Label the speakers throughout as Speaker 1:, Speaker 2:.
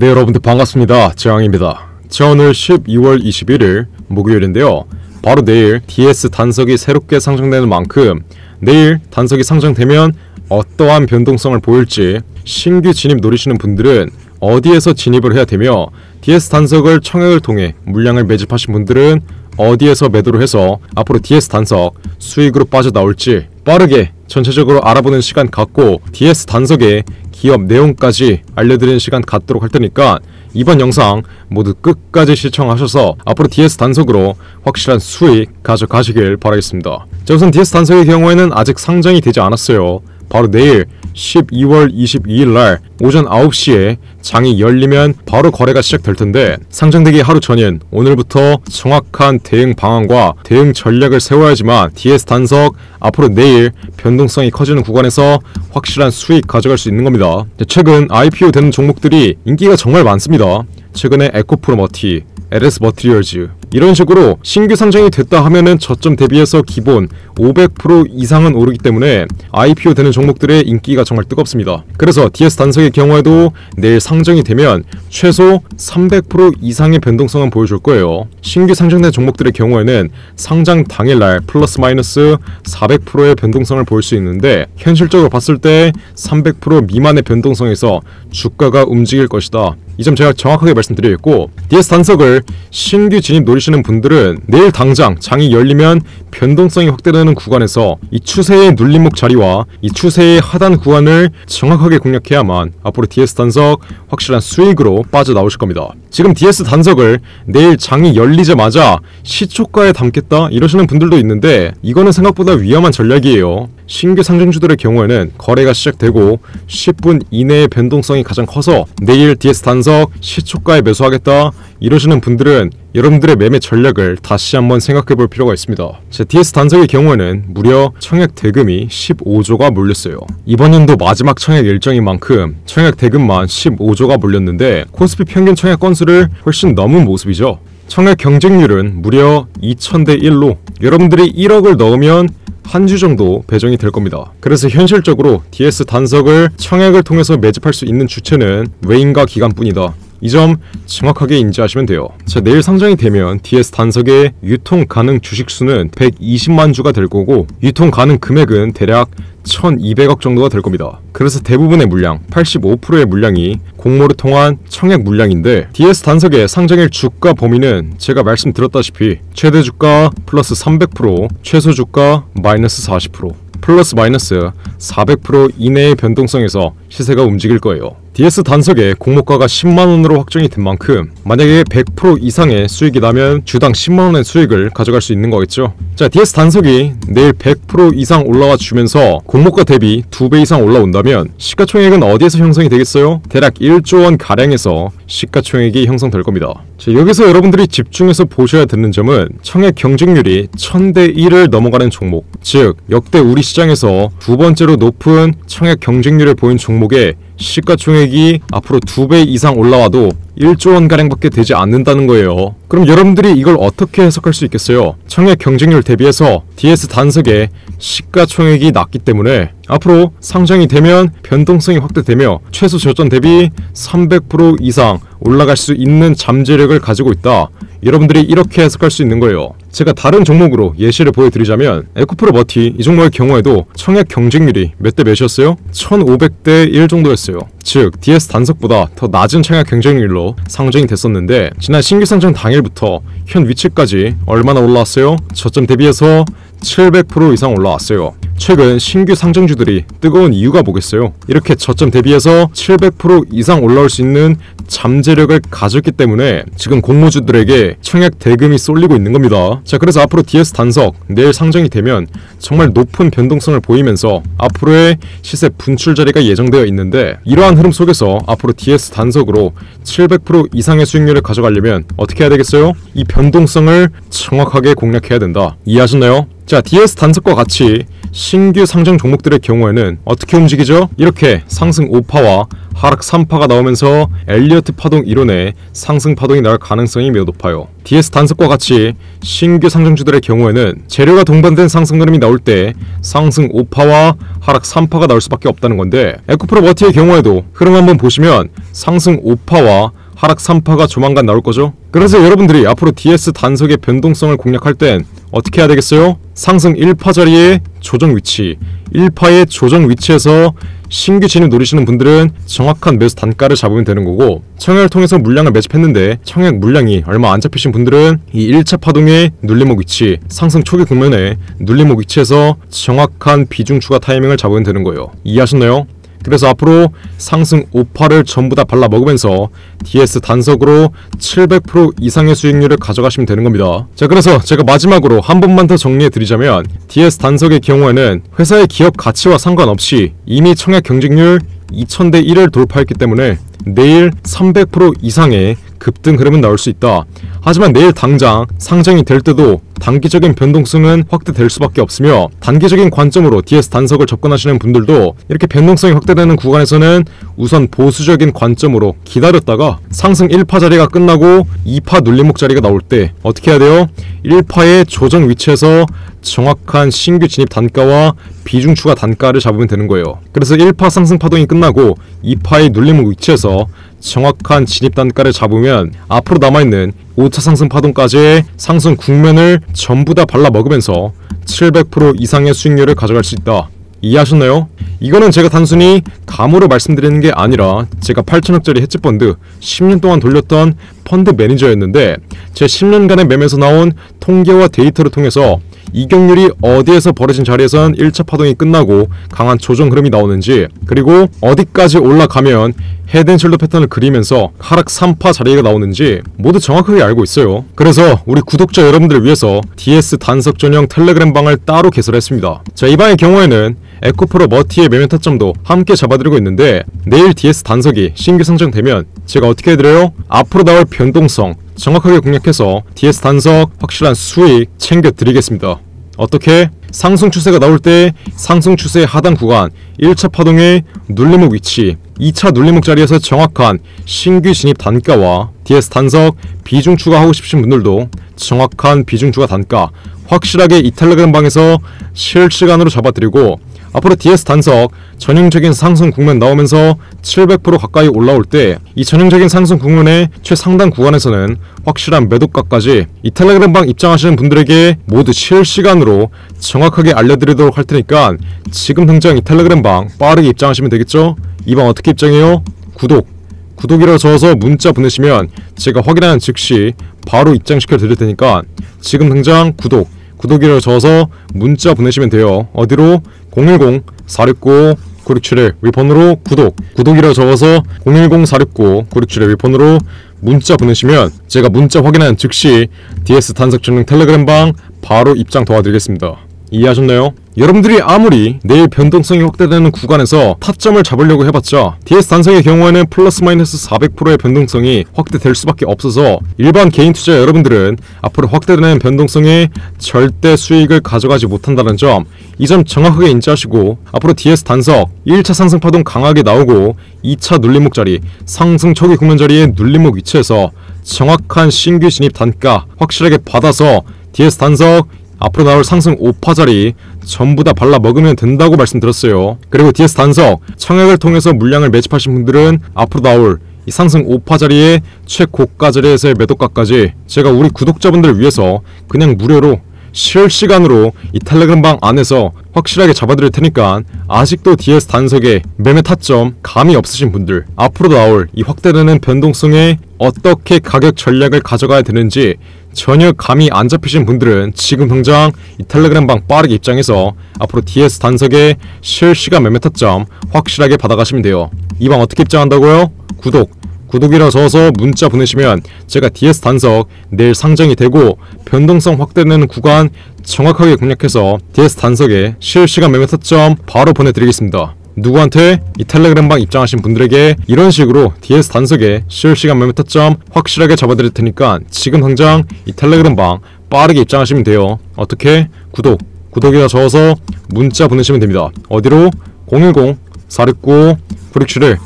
Speaker 1: 네 여러분들 반갑습니다. 재앙입니다. 자 오늘 12월 21일 목요일인데요. 바로 내일 DS 단석이 새롭게 상장되는 만큼 내일 단석이 상장되면 어떠한 변동성을 보일지 신규 진입 노리시는 분들은 어디에서 진입을 해야 되며 DS 단석을 청약을 통해 물량을 매집하신 분들은 어디에서 매도를 해서 앞으로 DS 단석 수익으로 빠져나올지 빠르게 전체적으로 알아보는 시간 갖고 DS 단석의 기업 내용까지 알려드리는 시간 갖도록 할 테니까 이번 영상 모두 끝까지 시청하셔서 앞으로 DS 단속으로 확실한 수익 가져가시길 바라겠습니다. 자 우선 DS 단속의 경우에는 아직 상장이 되지 않았어요. 바로 내일 12월 22일 날 오전 9시에 장이 열리면 바로 거래가 시작될 텐데 상장되기 하루 전인 오늘부터 정확한 대응 방안과 대응 전략을 세워야지만 DS 단석 앞으로 내일 변동성이 커지는 구간에서 확실한 수익 가져갈 수 있는 겁니다. 최근 IPO 되는 종목들이 인기가 정말 많습니다. 최근에 에코프로머티, LS 머티리얼즈 이런 식으로 신규 상장이 됐다 하면은 저점 대비해서 기본 500% 이상은 오르기 때문에 IPO 되는 종목들의 인기가 정말 뜨겁습니다. 그래서 DS 단석의 경우에도 내일 상장이 되면 최소 300% 이상의 변동성은 보여줄 거예요. 신규 상장된 종목들의 경우에는 상장 당일날 플러스 마이너스 400%의 변동성을 보일 수 있는데 현실적으로 봤을 때 300% 미만의 변동성에서 주가가 움직일 것이다. 이 점 제가 정확하게 말씀드리겠고 DS 단석을 신규 진입 노리시는 분들은 내일 당장 장이 열리면 변동성이 확대되는 구간에서 이 추세의 눌림목 자리와 이 추세의 하단 구간을 정확하게 공략해야만 앞으로 DS 단석 확실한 수익으로 빠져나오실 겁니다. 지금 DS 단석을 내일 장이 열리자마자 시초가에 담겠다 이러시는 분들도 있는데 이거는 생각보다 위험한 전략이에요. 신규 상장주들의 경우에는 거래가 시작되고 10분 이내의 변동성이 가장 커서 내일 DS 단석 시초가에 매수하겠다 이러시는 분들은 여러분들의 매매 전략을 다시 한번 생각해 볼 필요가 있습니다. 제 DS 단석의 경우에는 무려 청약 대금이 15조가 몰렸어요. 이번 연도 마지막 청약 일정인 만큼 청약 대금만 15조가 몰렸는데 코스피 평균 청약 건수를 훨씬 넘은 모습이죠. 청약 경쟁률은 무려 2000대 1로 여러분들이 1억을 넣으면 한 주 정도 배정이 될 겁니다. 그래서 현실적으로 DS 단석을 청약을 통해서 매집할 수 있는 주체는 외인과 기관뿐이다. 이 점 정확하게 인지하시면 돼요. 자, 내일 상장이 되면 DS 단석의 유통 가능 주식 수는 120만 주가 될 거고 유통 가능 금액은 대략 1200억 정도가 될 겁니다. 그래서 대부분의 물량, 85%의 물량이 공모를 통한 청약 물량인데 DS 단석의 상장일 주가 범위는 제가 말씀드렸다시피 최대 주가 플러스 300%, 최소 주가 마이너스 40%, 플러스 마이너스 400% 이내의 변동성에서 시세가 움직일 거예요. DS 단석의 공모가가 10만원으로 확정이 된 만큼 만약에 100% 이상의 수익이 나면 주당 10만원의 수익을 가져갈 수 있는 거겠죠. 자, DS 단석이 내일 100% 이상 올라와 주면서 공모가 대비 2배 이상 올라온다면 시가총액은 어디에서 형성이 되겠어요? 대략 1조 원 가량에서 시가총액이 형성될 겁니다. 자, 여기서 여러분들이 집중해서 보셔야 되는 점은 청약 경쟁률이 1000대 1을 넘어가는 종목, 즉 역대 우리 시장에서 두 번째로 높은 청약 경쟁률을 보인 종목의 시가총액이 앞으로 두 배 이상 올라와도 1조 원 가량밖에 되지 않는다는 거예요. 그럼 여러분들이 이걸 어떻게 해석할 수 있겠어요? 청약 경쟁률 대비해서 DS 단석의 시가총액이 낮기 때문에 앞으로 상장이 되면 변동성이 확대되며 최소 저점 대비 300% 이상 올라갈 수 있는 잠재력을 가지고 있다. 여러분들이 이렇게 해석할 수 있는 거예요. 제가 다른 종목으로 예시를 보여드리자면 에코프로 머티 이 종목의 경우에도 청약 경쟁률이 몇 대 몇이었어요? 1500대 1 정도였어요. 즉 DS 단석보다 더 낮은 청약 경쟁률로 상장이 됐었는데 지난 신규 상장 당일부터 현 위치까지 얼마나 올라왔어요? 저점 대비해서 700% 이상 올라왔어요. 최근 신규 상장주들이 뜨거운 이유가 뭐겠어요? 이렇게 저점 대비해서 700% 이상 올라올 수 있는 잠재력을 가졌기 때문에 지금 공모주들에게 청약 대금이 쏠리고 있는 겁니다. 자, 그래서 앞으로 DS 단석 내일 상장이 되면 정말 높은 변동성을 보이면서 앞으로의 시세 분출 자리가 예정되어 있는데 이러한 흐름 속에서 앞으로 DS 단석으로 700% 이상의 수익률을 가져가려면 어떻게 해야 되겠어요? 이 변동성을 정확하게 공략해야 된다. 이해하셨나요? 자, DS 단석과 같이 신규 상장 종목들의 경우에는 어떻게 움직이죠? 이렇게 상승 5파와 하락 3파가 나오면서 엘리어트 파동 이론에 상승 파동이 나올 가능성이 매우 높아요. DS 단속과 같이 신규 상승주들의 경우에는 재료가 동반된 상승 흐름이 나올 때 상승 5파와 하락 3파가 나올 수밖에 없다는 건데 에코프로 머티의 경우에도 흐름 한번 보시면 상승 5파와 하락 3파가 조만간 나올 거죠. 그래서 여러분들이 앞으로 DS 단속의 변동성을 공략할 땐 어떻게 해야 되겠어요? 상승 1파 자리에 조정 위치, 1파의 조정 위치에서 신규 진입 노리시는 분들은 정확한 매수 단가를 잡으면 되는 거고 청약을 통해서 물량을 매집했는데 청약 물량이 얼마 안 잡히신 분들은 이 1차 파동의 눌림목 위치, 상승 초기 국면에 눌림목 위치에서 정확한 비중 추가 타이밍을 잡으면 되는 거예요. 이해하셨나요? 그래서 앞으로 상승 5파를 전부 다 발라 먹으면서 DS 단석으로 700% 이상의 수익률을 가져가시면 되는 겁니다. 자, 그래서 제가 마지막으로 한 번만 더 정리해 드리자면 DS 단석의 경우에는 회사의 기업 가치와 상관없이 이미 청약 경쟁률 2000대 1을 돌파했기 때문에 내일 300% 이상의 급등 흐름은 나올 수 있다. 하지만 내일 당장 상장이 될 때도 단기적인 변동성은 확대될 수밖에 없으며 단기적인 관점으로 DS 단석을 접근하시는 분들도 이렇게 변동성이 확대되는 구간에서는 우선 보수적인 관점으로 기다렸다가 상승 1파 자리가 끝나고 2파 눌림목 자리가 나올 때 어떻게 해야 돼요? 1파의 조정 위치에서 정확한 신규 진입 단가와 비중 추가 단가를 잡으면 되는 거예요. 그래서 1파 상승 파동이 끝나고 2파의 눌림목 위치에서 정확한 진입 단가를 잡으면 앞으로 남아있는 5차 상승 파동까지의 상승 국면을 전부 다 발라 먹으면서 700% 이상의 수익률을 가져갈 수 있다. 이해하셨나요? 이거는 제가 단순히 감으로 말씀드리는 게 아니라 제가 8천억짜리 헤지펀드 10년 동안 돌렸던 펀드 매니저였는데 제 10년간의 매매에서 나온 통계와 데이터를 통해서 이격률이 어디에서 벌어진 자리에선 1차 파동이 끝나고 강한 조정 흐름이 나오는지 그리고 어디까지 올라가면 head and shoulder 패턴을 그리면서 하락 3파 자리가 나오는지 모두 정확하게 알고 있어요. 그래서 우리 구독자 여러분들을 위해서 DS 단석 전용 텔레그램 방을 따로 개설했습니다. 자, 이 방의 경우에는 에코프로 머티의 매매 타점도 함께 잡아드리고 있는데 내일 DS 단석이 신규 상장되면 제가 어떻게 해드려요? 앞으로 나올 변동성 정확하게 공략해서 DS 단석 확실한 수익 챙겨드리겠습니다. 어떻게? 상승 추세가 나올 때 상승 추세의 하단 구간 1차 파동의 눌림목 위치 2차 눌림목 자리에서 정확한 신규 진입 단가와 DS 단석 비중 추가하고 싶으신 분들도 정확한 비중 추가 단가 확실하게 이 텔레그램 방에서 실시간으로 잡아드리고 앞으로 DS 단석 전형적인 상승 국면 나오면서 700% 가까이 올라올 때 이 전형적인 상승 국면의 최상단 구간에서는 확실한 매도가까지 이 텔레그램 방 입장하시는 분들에게 모두 실시간으로 정확하게 알려드리도록 할 테니까 지금 당장 이 텔레그램 방 빠르게 입장하시면 되겠죠? 이 방 어떻게 입장해요? 구독 구독이라 적어서 문자 보내시면 제가 확인하는 즉시 바로 입장시켜 드릴 테니까 지금 당장 구독 구독이라 적어서 문자 보내시면 돼요. 어디로? 010-469-9671 위번으로 구독 구독이라 적어서 010-469-9671 위번으로 문자 보내시면 제가 문자 확인한 즉시 DS 단석 전용 텔레그램 방 바로 입장 도와드리겠습니다. 이해하셨나요? 여러분들이 아무리 내일 변동성이 확대되는 구간에서 타점을 잡으려고 해봤자 DS 단성의 경우에는 플러스 마이너스 400%의 변동성이 확대될 수밖에 없어서 일반 개인 투자 여러분들은 앞으로 확대되는 변동성에 절대 수익을 가져가지 못한다는 점 이 점 정확하게 인지하시고 앞으로 DS 단석 1차 상승 파동 강하게 나오고 2차 눌림목 자리 상승 초기 국면 자리의 눌림목 위치에서 정확한 신규 진입 단가 확실하게 받아서 DS 단석 앞으로 나올 상승 5파 자리 전부 다 발라 먹으면 된다고 말씀드렸어요. 그리고 DS 단석 청약을 통해서 물량을 매집하신 분들은 앞으로 나올 이 상승 5파 자리의 최고가 자리에서의 매도가까지 제가 우리 구독자분들을 위해서 그냥 무료로 실시간으로 이 텔레그램 방 안에서 확실하게 잡아드릴 테니까 아직도 DS 단석에 매매 타점 감이 없으신 분들 앞으로 나올 이 확대되는 변동성에 어떻게 가격 전략을 가져가야 되는지 전혀 감이 안 잡히신 분들은 지금 당장 이 텔레그램 방 빠르게 입장해서 앞으로 DS 단석에 실시간 매매 타점 확실하게 받아가시면 돼요. 이 방 어떻게 입장한다고요? 구독, 구독이라 적어서 문자 보내시면 제가 DS 단석 내일 상장이 되고 변동성 확대되는 구간 정확하게 공략해서 DS 단석에 실시간 매매 타점 바로 보내드리겠습니다. 누구한테 이 텔레그램 방 입장하신 분들에게 이런 식으로 DS 단석에 실시간 매매 타점 확실하게 잡아드릴 테니까 지금 당장 이 텔레그램 방 빠르게 입장하시면 돼요. 어떻게? 구독, 구독이라 적어서 문자 보내시면 됩니다. 어디로? 010 469 967을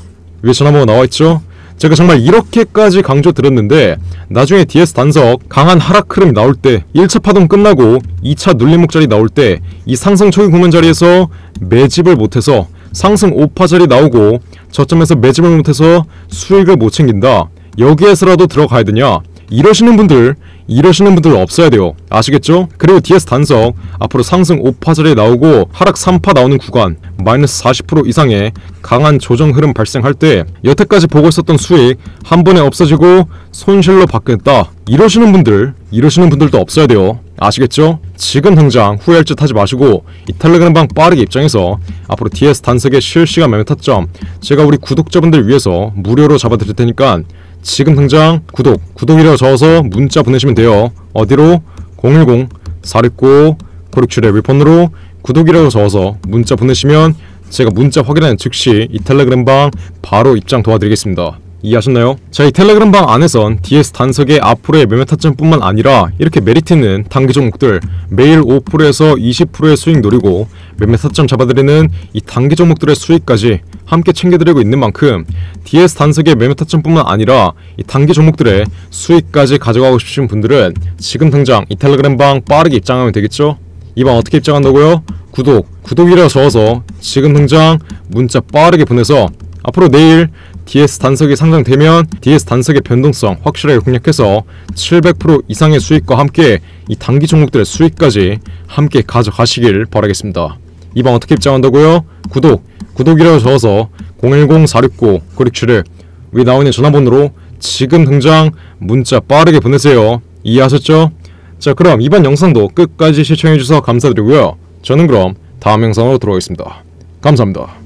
Speaker 1: 위에 전화번호 나와있죠? 제가 정말 이렇게까지 강조 드렸는데 나중에 DS 단석 강한 하락 흐름이 나올 때 1차 파동 끝나고 2차 눌림목 자리 나올 때 이 상승 초기 구면 자리에서 매집을 못해서 상승 5파 자리 나오고 저점에서 매집을 못해서 수익을 못 챙긴다. 여기에서라도 들어가야 되냐? 이러시는 분들 이러시는 분들 없어야 돼요 아시겠죠? 그리고 DS 단석 앞으로 상승 5파 자리에 나오고 하락 3파 나오는 구간 마이너스 40% 이상의 강한 조정 흐름 발생할 때 여태까지 보고 있었던 수익 한 번에 없어지고 손실로 바뀌었다 이러시는 분들 이러시는 분들도 없어야 돼요 아시겠죠? 지금 당장 후회할 짓 하지 마시고 이 텔레그램방 빠르게 입장해서 앞으로 DS 단석의 실시간 매매 타점 제가 우리 구독자분들 위해서 무료로 잡아드릴 테니까 지금 당장 구독, 구독이라고 적어서 문자 보내시면 돼요. 어디로? 010-469-9671 폰으로 구독이라고 적어서 문자 보내시면 제가 문자 확인하는 즉시 이 텔레그램방 바로 입장 도와드리겠습니다. 이해하셨나요? 자, 이 텔레그램 방 안에선 DS 단석의 앞으로의 매매 타점뿐만 아니라 이렇게 메리트 있는 단기 종목들 매일 5%에서 20%의 수익 노리고 매매 타점 잡아드리는 이 단기 종목들의 수익까지 함께 챙겨드리고 있는 만큼 DS 단석의 매매 타점뿐만 아니라 이 단기 종목들의 수익까지 가져가고 싶으신 분들은 지금 당장 이 텔레그램 방 빠르게 입장하면 되겠죠? 이 방 어떻게 입장한다고요? 구독, 구독이라 적어서 지금 당장 문자 빠르게 보내서 앞으로 내일 DS 단석이 상장되면 DS 단석의 변동성 확실하게 공략해서 700% 이상의 수익과 함께 이 단기 종목들의 수익까지 함께 가져가시길 바라겠습니다. 이방 어떻게 입장한다고요? 구독, 구독이라고 적어서 010-469-9671 위에 나와 있는 전화번호로 지금 당장 문자 빠르게 보내세요. 이해하셨죠? 자 그럼 이번 영상도 끝까지 시청해주셔서 감사드리고요. 저는 그럼 다음 영상으로 돌아오겠습니다. 감사합니다.